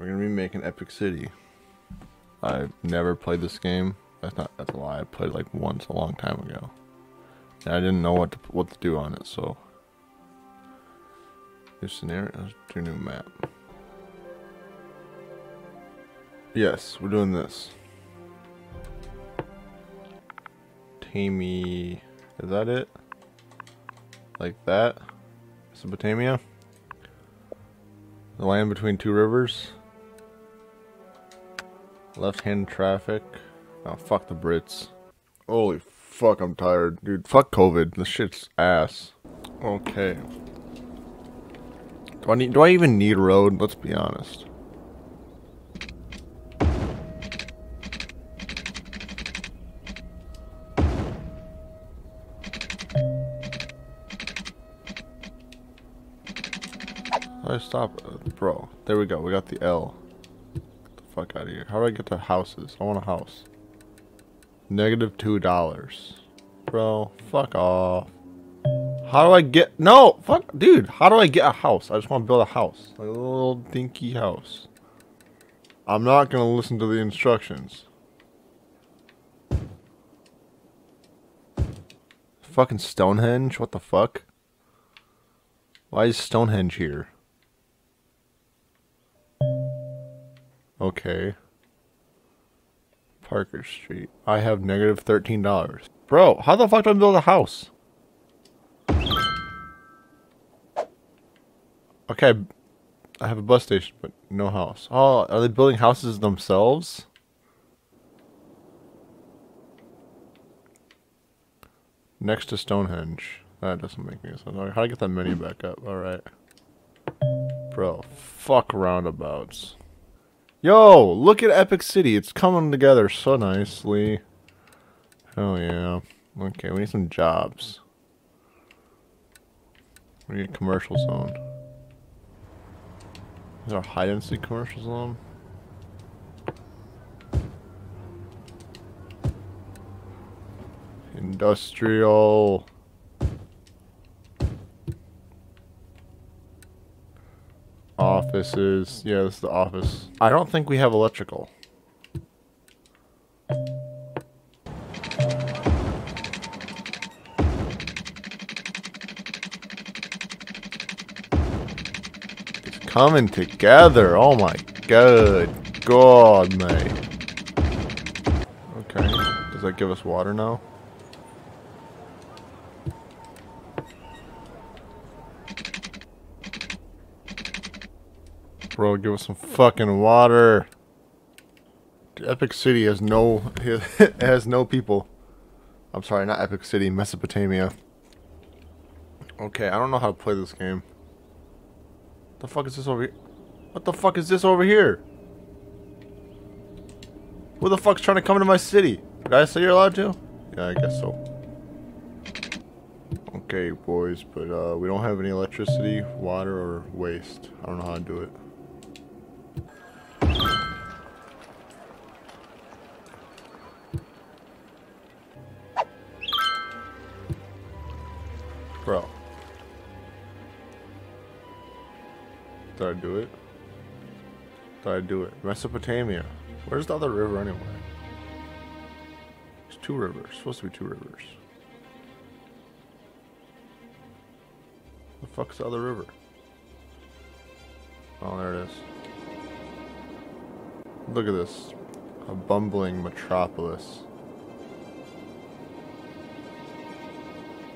We're gonna be making Epic City. I've never played this game. That's not that's a lie. I played like once a long time ago. And I didn't know what to what to do on it, so new scenario uh, to new map. Yes, we're doing this. Tammy is that it? Like that? Mesopotamia? The land between two rivers? Left-hand traffic. Oh, fuck the Brits. Holy fuck, I'm tired. Dude, fuck COVID. This shit's ass. Okay. Do I need, do I even need a road? Let's be honest. I stop, bro. There we go. We got the L. Fuck out of here. How do I get to houses? I want a house. Negative two dollars, bro. Fuck off. How do I get? No, fuck, dude. How do I get a house? I just want to build a house, like a little dinky house. I'm not gonna listen to the instructions. Fucking Stonehenge. What the fuck? Why is Stonehenge here? Okay. Parker Street. I have negative $13. Bro, how the fuck do I build a house? Okay, I have a bus station, but no house. Oh, are they building houses themselves? Next to Stonehenge. That doesn't make any sense. How do I get that menu back up? Alright. Bro, fuck roundabouts. Yo, look at Epic City. It's coming together so nicely. Oh yeah. Okay, we need some jobs. We need a commercial zone. Is a high density commercial zone? Industrial. Offices. Yeah, this is the office. I don't think we have electrical. It's coming together. Oh my god. God, mate. Okay. Does that give us water now? Bro, give us some fucking water. Epic City has no has no people. I'm sorry, not Epic City, Mesopotamia. Okay, I don't know how to play this game. The fuck is this over here? What the fuck is this over here? Who the fuck's trying to come into my city? Did I say you're allowed to? Yeah, I guess so. Okay, boys, but uh, we don't have any electricity, water, or waste. I don't know how to do it. Bro. Did I do it? Did I do it? Mesopotamia. Where's the other river anyway? There's two rivers. Supposed to be two rivers. The fuck's the other river? Oh, there it is. Look at this. A bumbling metropolis.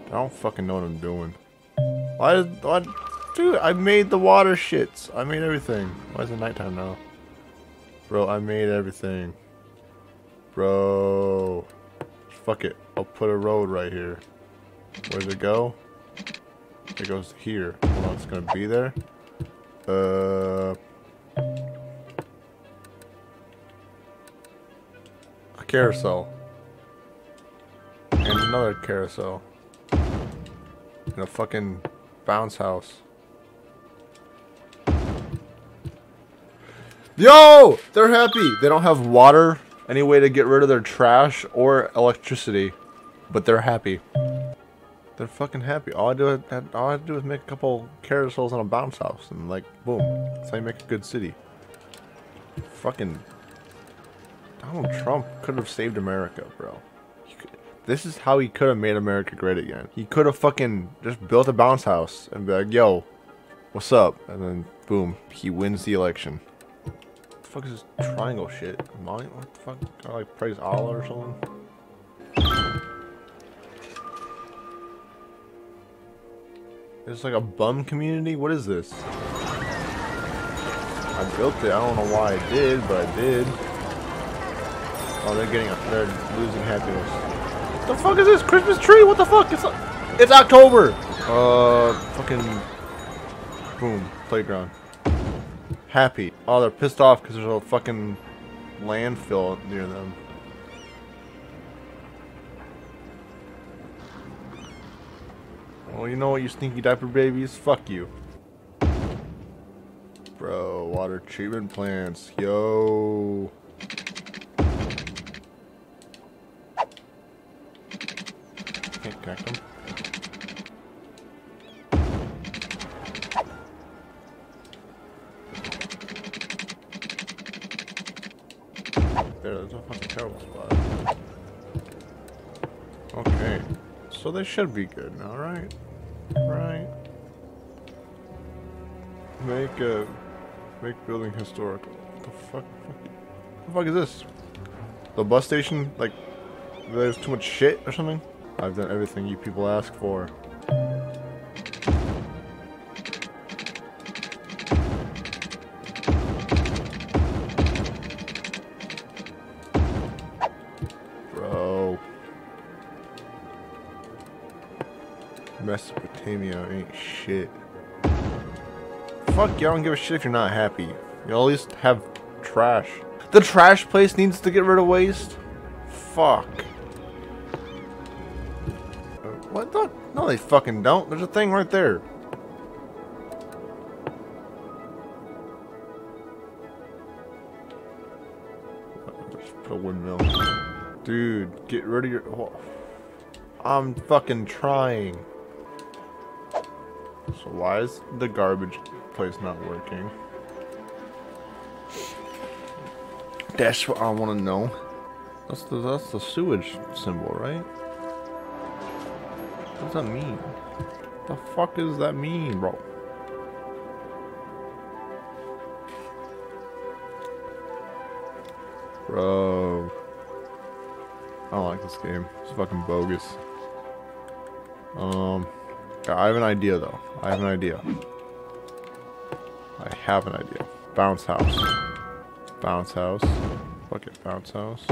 I don't fucking know what I'm doing. Why did dude I made the water shits. I made everything. Why is it nighttime now? Bro, I made everything. Bro. Fuck it. I'll put a road right here. Where's it go? It goes here. Hold on, it's gonna be there. Uh a carousel. And another carousel. In a fucking bounce house. Yo! They're happy. They don't have water, any way to get rid of their trash, or electricity. But they're happy. They're fucking happy. All I do all I do is make a couple carousels on a bounce house, and like, boom. That's how you make a good city. fucking Donald Trump could have saved America, bro. This is how he could have made America great again. He could have fucking just built a bounce house and be like, yo, what's up? And then, boom, he wins the election. What the fuck is this triangle shit? Mine? What the fuck? I like praise Allah or something? It's like a bum community? What is this? I built it. I don't know why I did, but I did. Oh, they're getting, they're losing happiness. What the fuck is this? Christmas tree? What the fuck? It's, it's October. Uh, fucking, boom, playground. Happy. Oh, they're pissed off because there's a fucking landfill near them. Well, you know what, you stinky diaper babies? Fuck you. Bro, water treatment plants. Yo. There, that's a fucking terrible spot. Okay. So they should be good now, right? Right. Make a make building historical. What the fuck? What the fuck is this? The bus station? Like there's too much shit or something? I've done everything you people ask for. Mesopotamia ain't shit. Fuck, y'all don't give a shit if you're not happy. You at least have trash. The trash place needs to get rid of waste? Fuck. Uh, What the? No, they fucking don't. There's a thing right there. Put a windmill. Dude, get rid of your... oh. I'm fucking trying. So why is the garbage place not working? That's what I want to know. That's the that's the sewage symbol, right? What does that mean? The fuck does that mean, bro? Bro. I don't like this game. It's fucking bogus. Um, I have an idea though. I have an idea. I have an idea. Bounce house. Bounce house. Fuck it, bounce house.